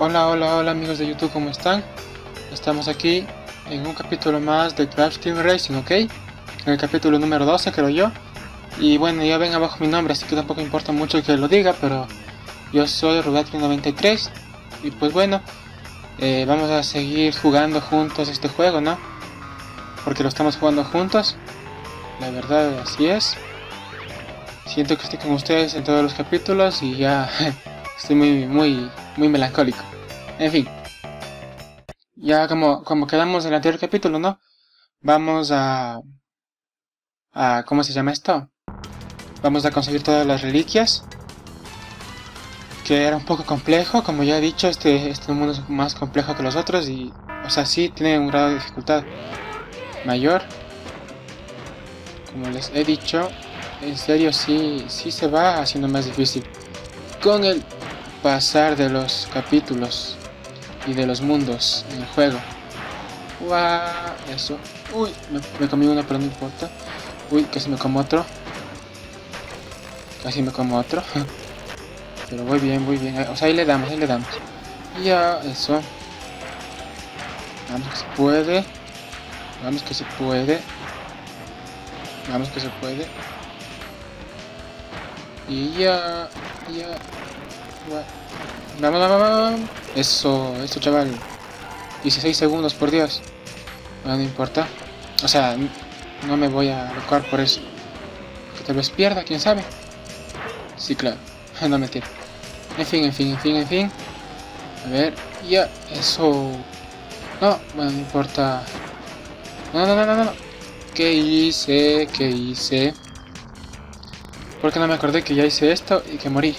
Hola, hola, hola amigos de YouTube, ¿cómo están? Estamos aquí en un capítulo más de Crash Team Racing, ¿ok? En el capítulo número 12 creo yo. Y bueno, ya ven abajo mi nombre, así que tampoco importa mucho que lo diga, pero yo soy Rugatri93. Y pues bueno, eh, vamos a seguir jugando juntos este juego, ¿no? Porque lo estamos jugando juntos. La verdad, así es. Siento que estoy con ustedes en todos los capítulos y ya estoy muy, muy, muy melancólico. En fin. Ya como, como quedamos en el anterior capítulo, ¿no? Vamos a... a ¿Cómo se llama esto? Vamos a conseguir todas las reliquias. Que era un poco complejo, como ya he dicho, este, este mundo es más complejo que los otros y... O sea, sí tiene un grado de dificultad mayor. Como les he dicho, en serio sí, sí se va haciendo más difícil. Con el pasar de los capítulos y de los mundos en el juego. Eso. Uy, me, comí uno, pero no importa. Uy, casi me como otro. Casi me como otro. pero voy bien, voy bien. O sea, ahí le damos, ahí le damos. Ya, eso. Vamos que se puede. Vamos que se puede. Vamos que se puede. Y ya, ya. Vamos, vamos, vamos. Eso, eso, chaval. 16 segundos, por Dios. No, importa. O sea, no me voy a alocar por eso. Que tal vez pierda, quién sabe. Sí, claro. no me tiro. En fin, en fin, en fin, en fin. A ver, ya, eso. No, bueno, no importa. No, no, no, no, no. ¿Qué hice? ¿Qué hice? ¿Por qué no me acordé que ya hice esto y que morí?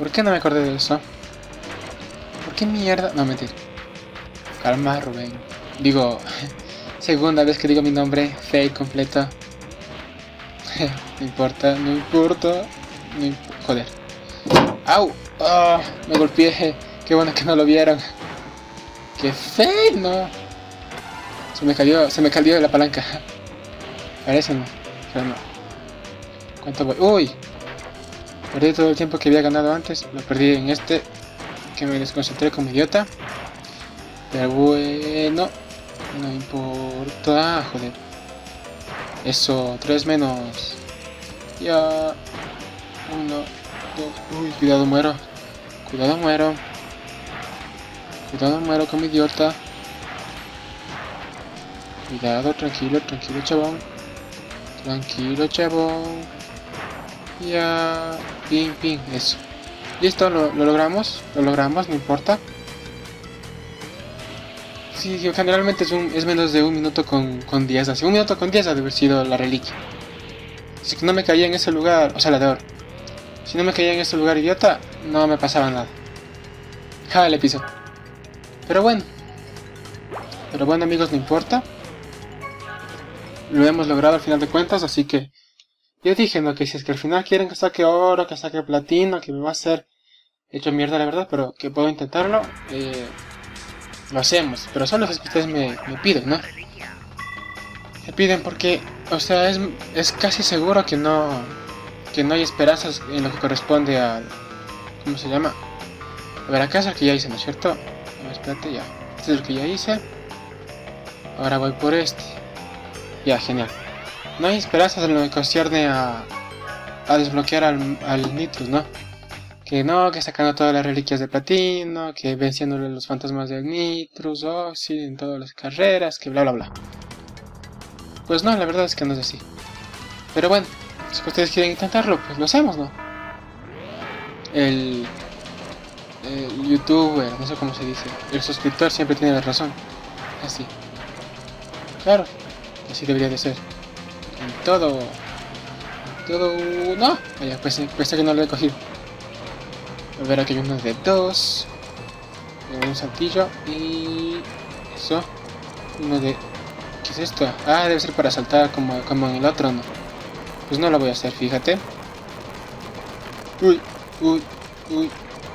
¿Por qué no me acordé de eso? ¿Por qué mierda? No, mentira. Calma, Rubén. Digo, segunda vez que digo mi nombre, fake completo. no importa, no importa. No imp Joder. ¡Au! Oh, me golpeé. Qué bueno que no lo vieron. ¡Qué feo! No. Se me cayó, se me cayó la palanca. Parece no. Pero no. ¿Cuánto voy? ¡Uy! Perdí todo el tiempo que había ganado antes. Lo perdí en este. Que me desconcentré como idiota. Pero bueno. No importa. Joder. Eso. Tres menos. Ya. Uno. Dos. Uy, cuidado muero. Cuidado muero. Cuidado muero como idiota. Cuidado, tranquilo, tranquilo, chabón. Tranquilo, chabón. Ya... Ping, ping, eso. Listo, lo, logramos. Lo logramos, no importa. Sí, generalmente es, un, es menos de un minuto con, con 10. Así, un minuto con 10 ha de haber sido la reliquia. Si no me caía en ese lugar, o sea, la de oro. Si no me caía en ese lugar idiota, no me pasaba nada. Ja, el episodio. Pero bueno. Pero bueno, amigos, no importa. Lo hemos logrado al final de cuentas, así que yo dije, no, que si es que al final quieren que saque oro, que saque platino, que me va a hacer hecho mierda la verdad, pero que puedo intentarlo, eh, lo hacemos. Pero solo es que ustedes me, piden, ¿no? Me piden porque, o sea, es, es casi seguro que no, que no hay esperanzas en lo que corresponde al... ¿Cómo se llama? A ver, acá es el que ya hice, ¿no es cierto? A ver, espérate, ya. Este es el que ya hice. Ahora voy por este. Ya, genial. No hay esperanzas en lo que concierne a, a desbloquear al, al Nitrus, ¿no? Que no, que sacando todas las reliquias de platino, que venciéndole los fantasmas del Nitrus, oh, sí, en todas las carreras, que bla bla bla. Pues no, la verdad es que no es así. Pero bueno, si ustedes quieren intentarlo, pues lo hacemos, ¿no? El, el youtuber, no sé cómo se dice, el suscriptor siempre tiene la razón. Así. Claro, así debería de ser todo. Todo. No, vaya, pensé, que no lo he cogido. A ver, aquí hay uno de dos. Un saltillo y. Eso. Uno de. ¿Qué es esto? Ah, debe ser para saltar como, como en el otro, ¿no? Pues no lo voy a hacer, fíjate. Uy, uy, uy.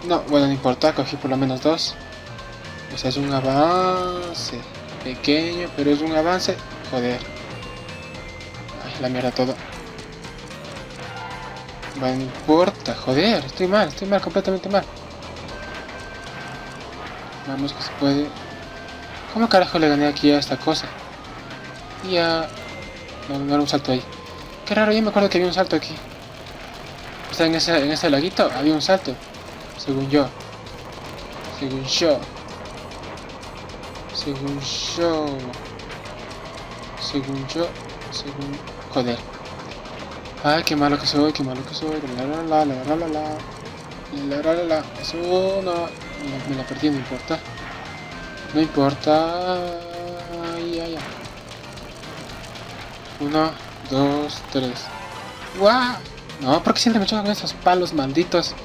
No, bueno, no importa, cogí por lo menos dos. O es un avance pequeño, pero es un avance. Joder la mierda todo. no importa, joder, estoy mal, estoy mal, completamente mal. Vamos que se puede. ¿Cómo carajo le gané aquí a esta cosa? Y ya... No, no era un salto ahí. Qué raro, yo me acuerdo que había un salto aquí. O en ese, en ese laguito había un salto. Según yo. Según yo. Según yo. Según yo. Según... Joder. Ay, qué malo que soy, qué malo que soy. La la la la la la. La la la la. Eso no. Me la perdí, no importa. No importa. Ay, ay, ay. Uno, dos, tres. ¡Guau! No, porque siempre me chocan con esos palos malditos.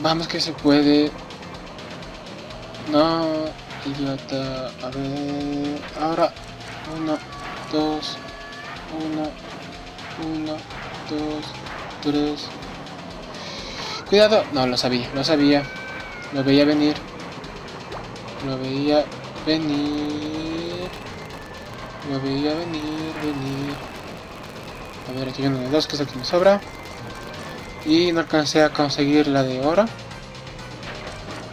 Vamos que se puede. No, idiota. A ver. Ahora. Uno, dos, uno, uno, dos, tres. Cuidado. No, lo sabía, lo sabía. Lo veía venir. Lo veía venir. Lo veía venir, venir. A ver, aquí uno de dos, que es el que me sobra. Y no alcancé a conseguir la de oro.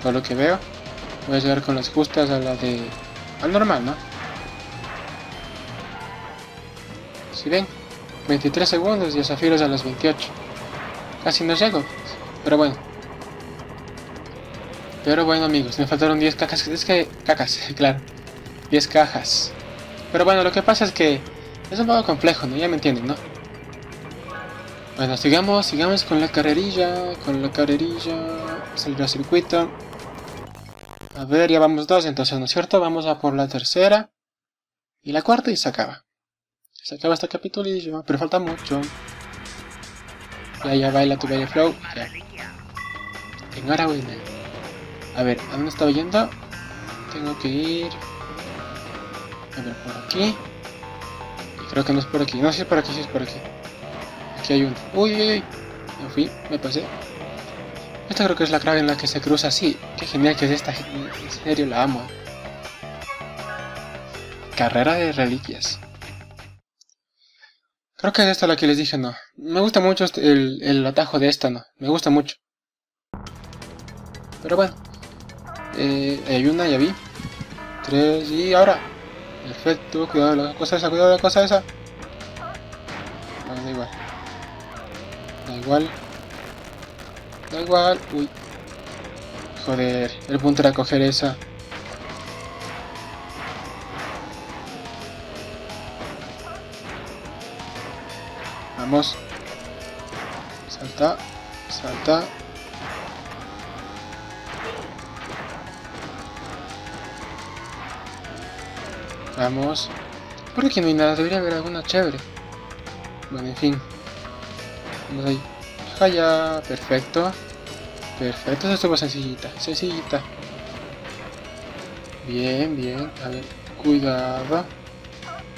Por lo que veo. Voy a llegar con las justas a la de... al normal, ¿no? Si ven, 23 segundos y zafiros a los 28. Casi no llego, pero bueno. Pero bueno amigos, me faltaron 10 cajas, es que... cacas, claro. 10 cajas. Pero bueno, lo que pasa es que es un poco complejo, ¿no? Ya me entienden, ¿no? Bueno, sigamos, sigamos con la carrerilla, con la carrerilla, salir al circuito. A ver, ya vamos dos, entonces, ¿no es cierto? Vamos a por la tercera. Y la cuarta y se acaba. Se acaba este capitulillo, pero falta mucho. Ya, ya, baila tu baile flow. Ya. Enhorabuena. A ver, ¿a dónde estaba yendo? Tengo que ir... A ver, por aquí. Creo que no es por aquí. No, si es por aquí, si es por aquí. Aquí hay uno. Uy, uy, uy. Me fui, me pasé. Esta creo que es la clave en la que se cruza así. Qué genial que es esta. En serio, la amo. Carrera de reliquias. Creo que es esta la que les dije, no. Me gusta mucho este, el, el atajo de esta, no. Me gusta mucho. Pero bueno. Eh, hay una, ya vi. Tres y ahora. Perfecto, cuidado de la cosa esa, cuidado de la cosa esa. No, da igual. Da igual. Da igual. Uy. Joder, el punto era coger esa. Salta. Salta. Vamos. Por aquí no hay nada, debería haber alguna chévere. Bueno, en fin. Vamos ahí. Jaya, perfecto. Perfecto, eso estuvo sencillita, sencillita. Bien, bien. A ver, cuidado.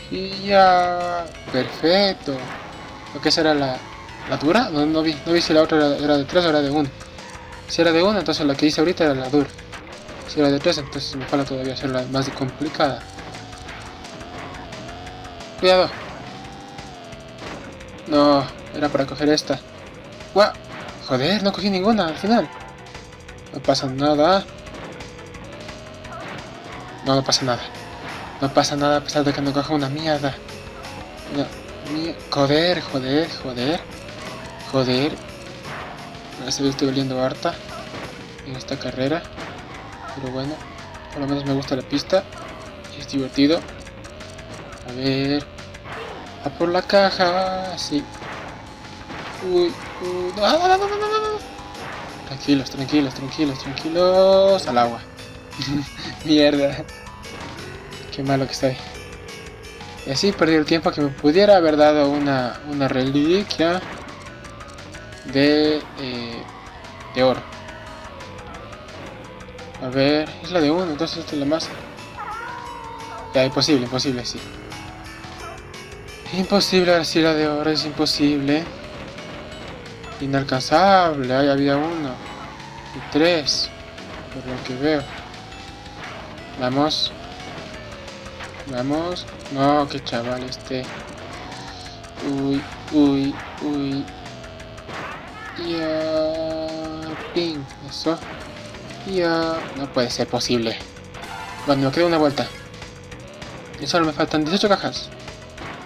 Y ya. Perfecto. ¿O qué será la, la dura? No, no, vi, no vi si la otra era, de 3 o era de 1. Si era de 1, entonces la que hice ahorita era la dura. Si era de 3, entonces me falta todavía hacerla más complicada. Cuidado. No, era para coger esta. ¡Guau! Joder, no cogí ninguna al final. No pasa nada. No, no pasa nada. No pasa nada a pesar de que no coja una mierda. Joder, joder, joder. Joder. Me estoy volviendo harta en esta carrera. Pero bueno, por lo menos me gusta la pista. Y es divertido. A ver. A por la caja. Sí. Uy, uy. No, no, no. Tranquilos, tranquilos, tranquilos, tranquilos. Al agua. Mierda. Qué malo que estoy. Y así perdí el tiempo que me pudiera haber dado una, una reliquia de, eh, de oro. A ver, es la de uno, entonces esta es la más. Ya, imposible, imposible, sí. Imposible así la de oro, es imposible. Inalcanzable, ahí había uno. Y tres. Por lo que veo. Vamos. Vamos. No, que chaval este. Uy, uy, uy. Ya. Ping. Eso. Ya, no puede ser posible. Bueno, me queda una vuelta. Y solo me faltan 18 cajas.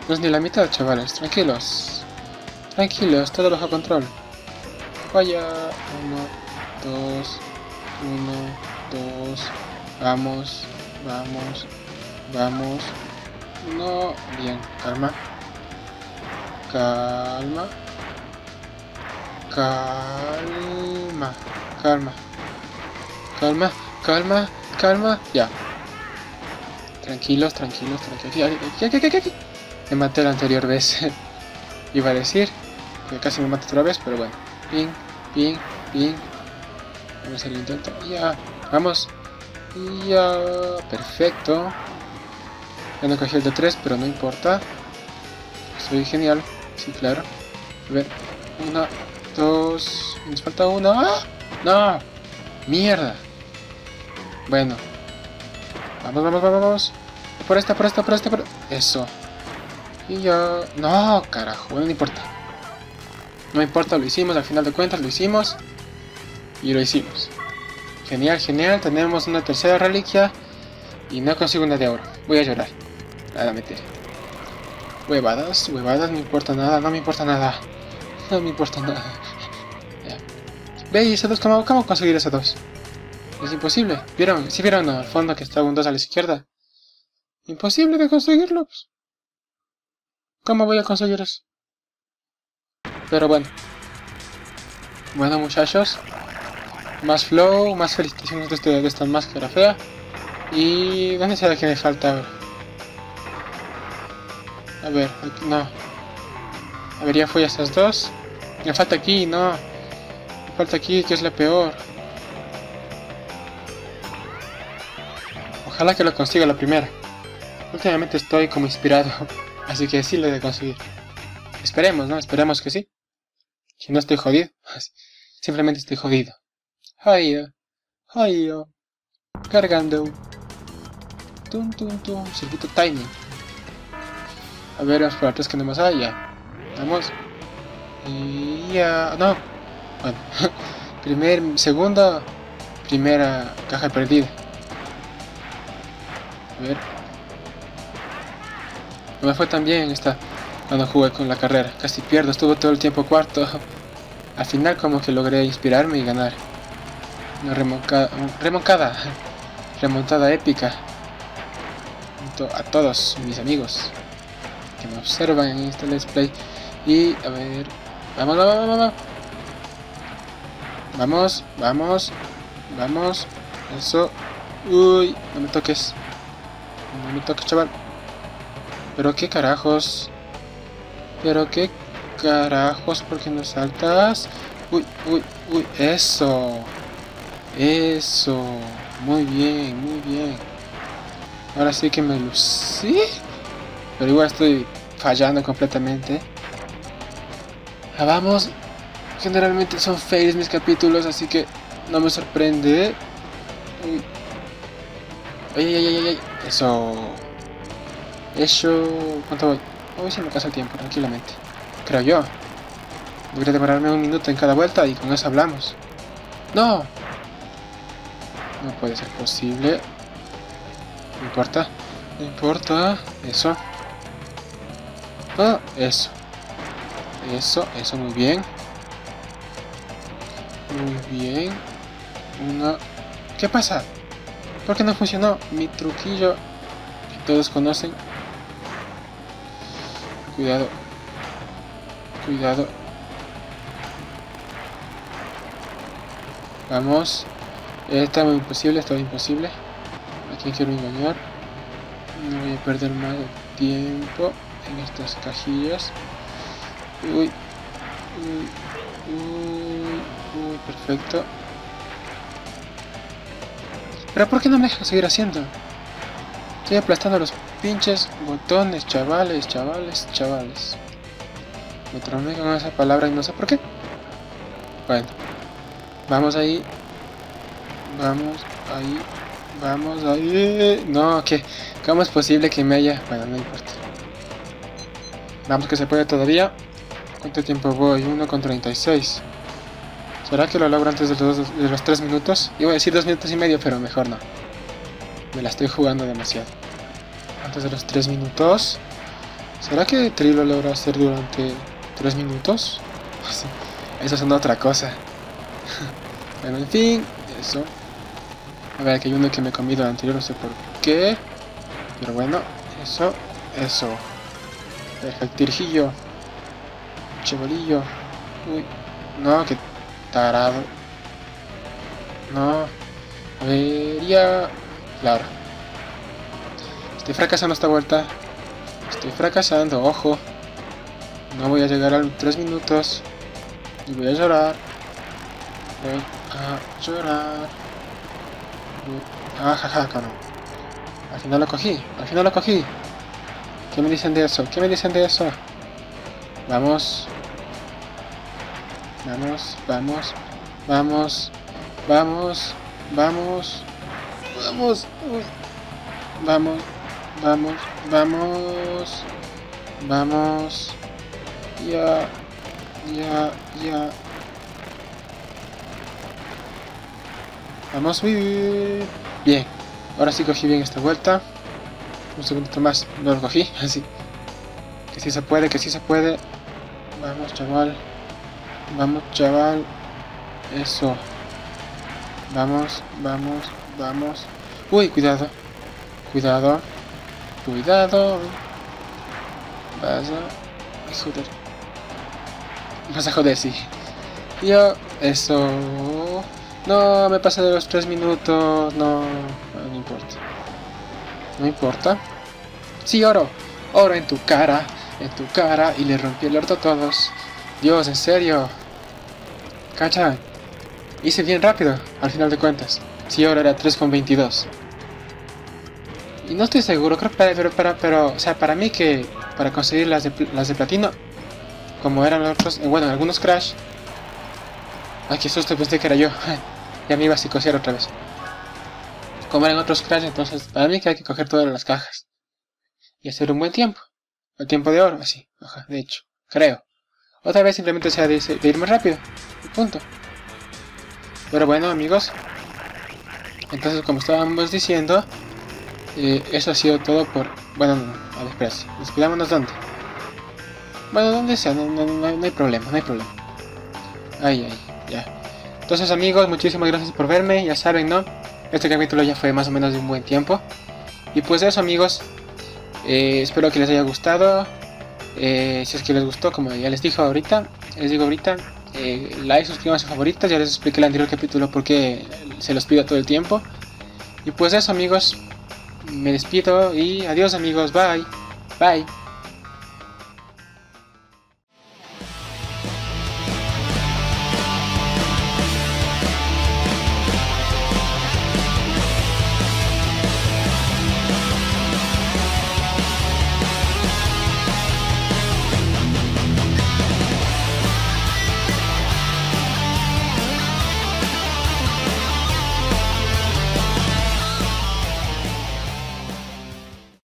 No es ni la mitad, chavales. Tranquilos. Tranquilos, todo bajo control. Vaya. Uno, dos, uno, dos. Vamos, vamos, vamos. No, bien, calma. Calma. Calma. Calma. Calma, calma, calma. Ya. Tranquilos, tranquilos, tranquilos. Aquí, aquí, aquí, aquí. Me maté la anterior vez. Iba a decir que casi me maté otra vez, pero bueno. Bien, bien, bien. Vamos al intento. Ya, vamos. Ya, perfecto. Ya no cogí el de 3, pero no importa. Soy genial. Sí, claro. A ver, una, dos. Nos falta una. ¡Ah! ¡No! ¡Mierda! Bueno. Vamos, vamos, vamos, vamos. Por esta, por esta, por esta, por... Eso. Y yo... No, carajo. Bueno, no importa. No importa, lo hicimos. Al final de cuentas lo hicimos. Y lo hicimos. Genial, genial. Tenemos una tercera reliquia. Y no consigo una de oro. Voy a llorar. Nada, meter. Huevadas, huevadas. No importa nada, no me importa nada. No me importa nada. Ese dos, ¿cómo, ¿cómo conseguir ese dos? Es imposible. ¿Vieron? ¿Sí vieron al fondo que está un 2 a la izquierda? Imposible de conseguirlo. Pues. ¿Cómo voy a conseguir eso? Pero bueno. Bueno muchachos. Más flow, más felicitaciones de, este, de esta máscara fea. Y... ¿Dónde será que me falta? A ver. A ver, no. A ver, ya fui a esas dos. Me falta aquí, no. Me falta aquí, que es la peor. Ojalá que lo consiga la primera. Últimamente estoy como inspirado, así que sí lo he de conseguir. Esperemos, ¿no? Esperemos que sí. Si no estoy jodido, simplemente estoy jodido. Ay, ay, cargando. Tum, tum, tum. Circuito tiny. A ver, vamos por atrás que no más hay. Vamos. Y ya. No. Bueno. Primer, segunda, primera caja perdida. A ver. No me fue tan bien esta cuando jugué con la carrera. Casi pierdo, estuvo todo el tiempo cuarto. Al final como que logré inspirarme y ganar. Una remoncada, remoncada, remontada épica. Junto a todos mis amigos que me observan en este let's play. Y a ver, vamos, vamos, vamos. Vamos, vamos, vamos. Eso. Uy, no me toques. No me toques, chaval. Pero qué carajos. Pero qué carajos, ¿por qué no saltas? Uy, uy, uy, eso. Eso. Muy bien, muy bien. Ahora sí que me lucí. Pero igual estoy fallando completamente. Ah, vamos. Generalmente son fails mis capítulos, así que no me sorprende. Uy. Ay, ay, ay, ay, Eso. Eso. ¿Cuánto voy? Hoy se me casa el tiempo, tranquilamente. Creo yo. Debería demorarme un minuto en cada vuelta y con eso hablamos. ¡No! No puede ser posible. No importa. No importa. Eso. Ah, eso. Eso, eso, muy bien. Muy bien. Una... ¿Qué pasa? ¿Por qué no funcionó? Mi truquillo que todos conocen. Cuidado. Cuidado. Vamos. Está muy imposible, muy imposible. ¿A quién quiero engañar? No voy a perder más tiempo en estas cajillas. Uy. Uy. Uy. Uy. Perfecto. Pero ¿por qué no me deja seguir haciendo? Estoy aplastando los pinches botones, chavales, chavales, chavales. Me tromé con esa palabra y no sé por qué. Bueno. Vamos ahí. Vamos ahí. Vamos ahí. No, que ¿Cómo es posible que me haya...? Bueno, no importa. Vamos que se puede todavía. ¿Cuánto tiempo voy? 1 con 36. ¿Será que lo logro antes de los, de los 3 minutos? Iba a decir 2 minutos y medio, pero mejor no. Me la estoy jugando demasiado. Antes de los 3 minutos. ¿Será que Tri lo logra hacer durante 3 minutos? Eso es una otra cosa. bueno, en fin, eso. A ver, que hay uno que me comí durante anterior, no sé por qué. Pero bueno, eso, eso. Perfectirgillo. Chebolillo. Uy, no, que tarado. No. A ver, ya. Claro. Estoy fracasando esta vuelta. Estoy fracasando, ojo. No voy a llegar a los 3 minutos. Y voy a llorar. Voy a llorar. Ah, jaja, cabrón. Al final lo cogí, al final lo cogí. ¿Qué me dicen de eso? ¿Qué me dicen de eso? Vamos. Vamos, vamos, vamos, vamos, vamos, vamos, vamos, vamos, vamos, vamos, ya, ya, ya. Vamos, bien. Ahora sí cogí bien esta vuelta. Un segundito más, no lo cogí, así. Que sí se puede, que sí se puede. Vamos, chaval. Vamos, chaval. Eso. Vamos, vamos, vamos. Uy, cuidado. Cuidado. Cuidado. Vas a... Joder. Vas a joder, sí. Yo... Eso... No, me pasé de los tres minutos. No, no importa. No importa. Sí, oro. Oro en tu cara. En tu cara. Y le rompí el orto a todos. Dios, en serio. Cacha. Hice bien rápido, al final de cuentas. Sí, ahora era 3,22. Y no estoy seguro, creo que pero, pero, pero, o sea, para mí que para conseguir las de, las de platino, como eran otros, eh, bueno, algunos crash. Ay, qué susto, pensé que era yo. ya me iba a psicosear otra vez. Como eran otros crash, entonces, para mí que hay que coger todas las cajas. Y hacer un buen tiempo. El tiempo de oro, así, de hecho, creo. Otra vez simplemente sea de, de ir más rápido. punto. Pero bueno, amigos. Entonces, como estábamos diciendo, eh, eso ha sido todo por... Bueno, no, a ver, espera. Despidámonos dónde. Bueno, donde sea, no, no, no, hay problema, no hay problema. Ay, ay, ya. Entonces, amigos, muchísimas gracias por verme. Ya saben, ¿no? Este capítulo ya fue más o menos de un buen tiempo. Y pues eso, amigos. Eh, espero que les haya gustado. Eh, si es que les gustó, como ya les dije ahorita, les digo ahorita, eh, like, suscríbanse a favoritas, ya les expliqué el anterior capítulo porque se los pido todo el tiempo. Y pues eso amigos, me despido y adiós amigos, bye, bye.